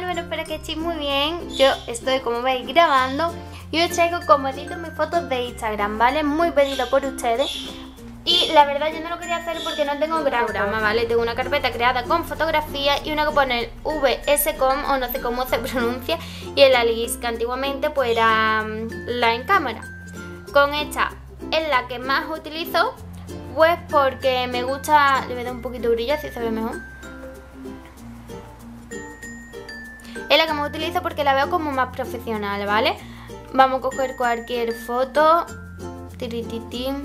Bueno, espero que estéis muy bien. Yo estoy, como veis, grabando y os traigo como edito mis fotos de Instagram, ¿vale? Muy pedido por ustedes. Y la verdad yo no lo quería hacer porque no tengo gran programa, ¿vale? Tengo una carpeta creada con fotografía y una que pone VSCOM o no sé cómo se pronuncia y el Alice que antiguamente pues era mm, la en cámara. Con esta es la que más utilizo pues porque me gusta, le voy a dar un poquito de brillo así se ve mejor. Que me utilizo porque la veo como más profesional, ¿vale? Vamos a coger cualquier foto. Tirititín.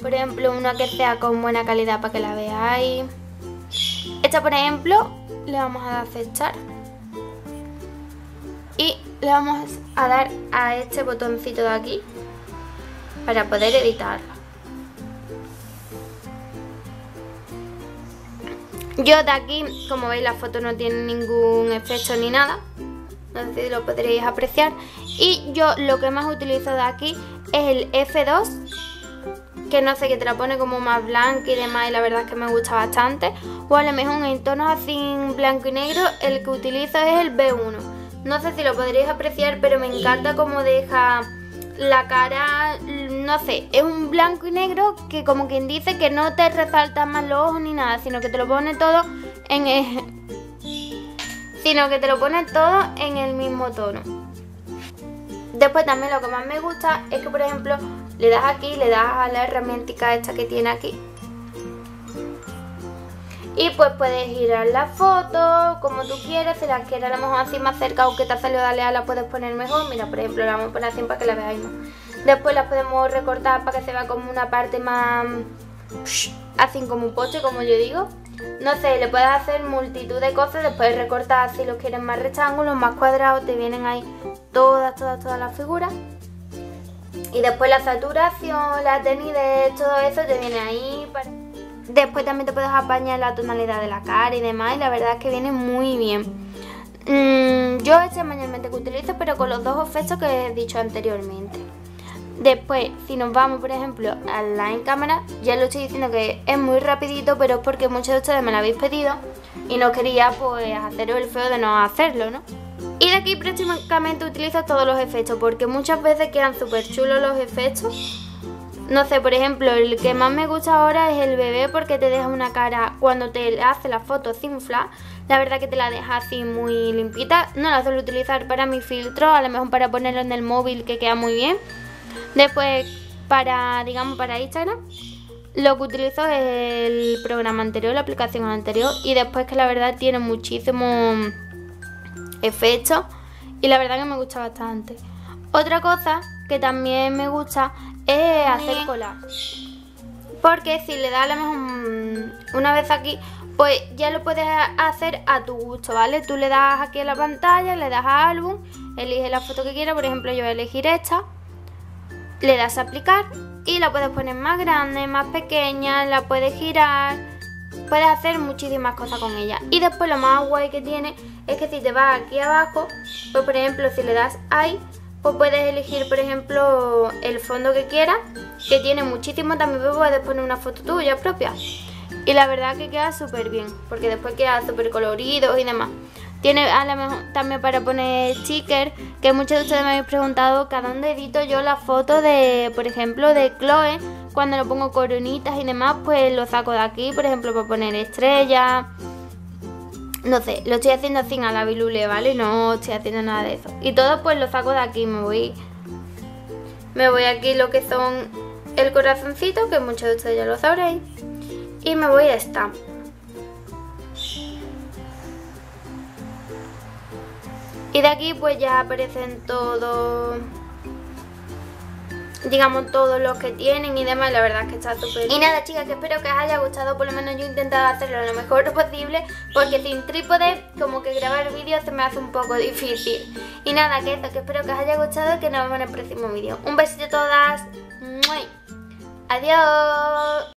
Por ejemplo, una que sea con buena calidad para que la veáis. Esta, por ejemplo, le vamos a dar fechar. Y le vamos a dar a este botoncito de aquí para poder editarla. Yo de aquí, como veis, la foto no tiene ningún efecto ni nada. No sé si lo podréis apreciar. Y yo lo que más utilizo de aquí es el F2. Que no sé, que te la pone como más blanca y demás. Y la verdad es que me gusta bastante. O a lo mejor en tonos así blanco y negro, el que utilizo es el B1. No sé si lo podréis apreciar, pero me encanta cómo deja la cara, no sé, es un blanco y negro que como quien dice que no te resalta más los ojos ni nada, sino que te lo pone todo en el, sino que te lo pone todo en el mismo tono. Después también lo que más me gusta es que por ejemplo le das aquí, le das a la herramienta esta que tiene aquí y pues puedes girar la foto como tú quieras, si la quieres a lo mejor así más cerca o te ha salido de la puedes poner mejor. Mira, por ejemplo, la vamos a poner así para que la veáis más. Después la podemos recortar para que se vea como una parte más así como un poche, como yo digo. No sé, le puedes hacer multitud de cosas, después recortar si los quieres más rectángulos, más cuadrados, te vienen ahí todas, todas, todas las figuras. Y después la saturación, la tenidez, todo eso te viene ahí. Después también te puedes apañar la tonalidad de la cara y demás y la verdad es que viene muy bien. Mm, yo este manualmente que utilizo pero con los dos efectos que he dicho anteriormente. Después, si nos vamos por ejemplo a la en cámara, ya lo estoy diciendo que es muy rapidito pero es porque muchos de ustedes me lo habéis pedido y no quería pues haceros el feo de no hacerlo, ¿no? Y de aquí prácticamente utilizo todos los efectos porque muchas veces quedan súper chulos los efectos no sé, por ejemplo, el que más me gusta ahora es el bebé porque te deja una cara, cuando te hace la foto sin flash, la verdad que te la deja así muy limpita. No la suelo utilizar para mi filtro, a lo mejor para ponerlo en el móvil que queda muy bien. Después, para, digamos, para Instagram, lo que utilizo es el programa anterior, la aplicación anterior, y después que la verdad tiene muchísimo efecto y la verdad que me gusta bastante. Otra cosa que también me gusta es hacer collage. Porque si le das a lo mejor una vez aquí, pues ya lo puedes hacer a tu gusto, ¿vale? Tú le das aquí a la pantalla, le das a álbum, elige la foto que quieras, por ejemplo yo voy a elegir esta, le das a aplicar y la puedes poner más grande, más pequeña, la puedes girar, puedes hacer muchísimas cosas con ella. Y después lo más guay que tiene es que si te vas aquí abajo, pues por ejemplo si le das ahí, pues puedes elegir por ejemplo el fondo que quieras que tiene muchísimo también puedes poner una foto tuya propia y la verdad que queda súper bien porque después queda súper colorido y demás tiene a lo mejor también para poner sticker que muchos de ustedes me habéis preguntado cada dónde edito yo la foto de por ejemplo de Chloe cuando lo pongo coronitas y demás pues lo saco de aquí por ejemplo para poner estrellas no sé, lo estoy haciendo así a la bilule, ¿vale? No estoy haciendo nada de eso. Y todo pues lo saco de aquí, me voy... Me voy aquí lo que son el corazoncito, que muchos de ustedes ya lo sabréis. Y me voy a esta. Y de aquí pues ya aparecen todos digamos, todos los que tienen y demás, la verdad es que está súper Y nada, chicas, que espero que os haya gustado, por lo menos yo he intentado hacerlo lo mejor posible, porque sin trípode, como que grabar vídeos se me hace un poco difícil. Y nada, que eso, que espero que os haya gustado y que nos vemos en el próximo vídeo. Un besito a todas. Adiós.